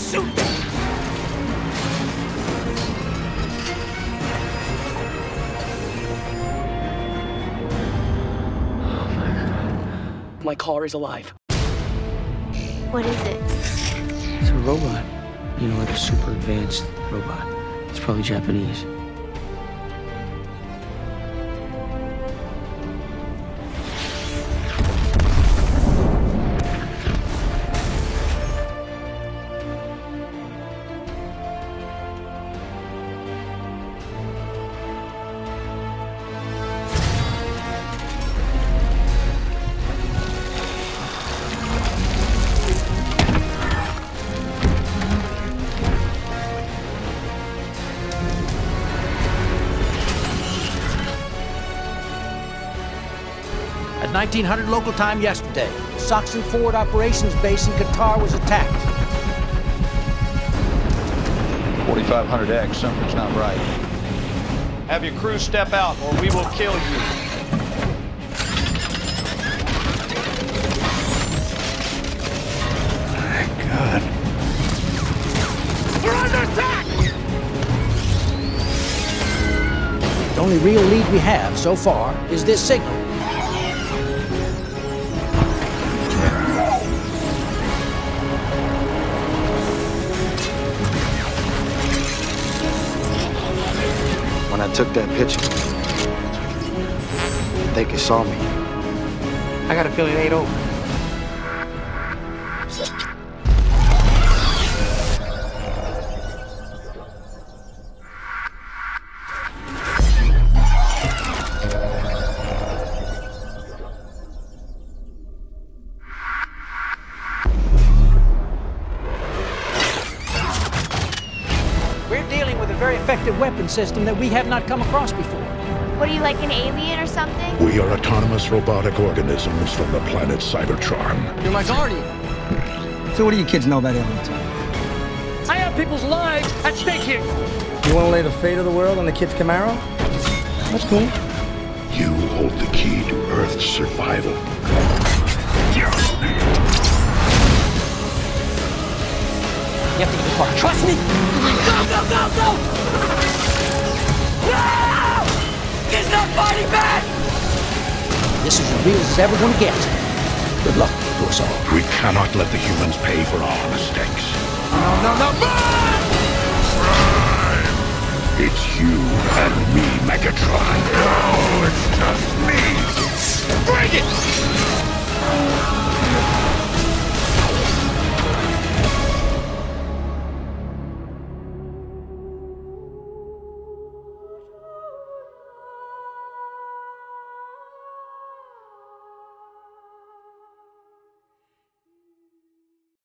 shoot my car is alive. What is it? It's a robot. You know, like a super advanced robot. It's probably Japanese. At 1900 local time yesterday, SOCCENT Forward Operations Base in Qatar was attacked. 4500X, something's not right. Have your crew step out or we will kill you. God. We're under attack! The only real lead we have so far is this signal. I took that picture, I think it saw me. I got a feeling it ain't over. Very effective weapon system that we have not come across before. What are you, like an alien or something? We are autonomous robotic organisms from the planet Cybertron. You're my guardian. So what do you kids know about aliens? I have people's lives at stake here. You want to lay the fate of the world on the kid's Camaro? That's cool. You hold the key to Earth's survival. You have to get this far. Trust me! Go, go, go, go! No! He's not fighting back! This is as real as ever going to get. Good luck to us all. We cannot let the humans pay for our mistakes. No, no, no! Move! It's you and me, Megatron. No, it's just me! Bring it!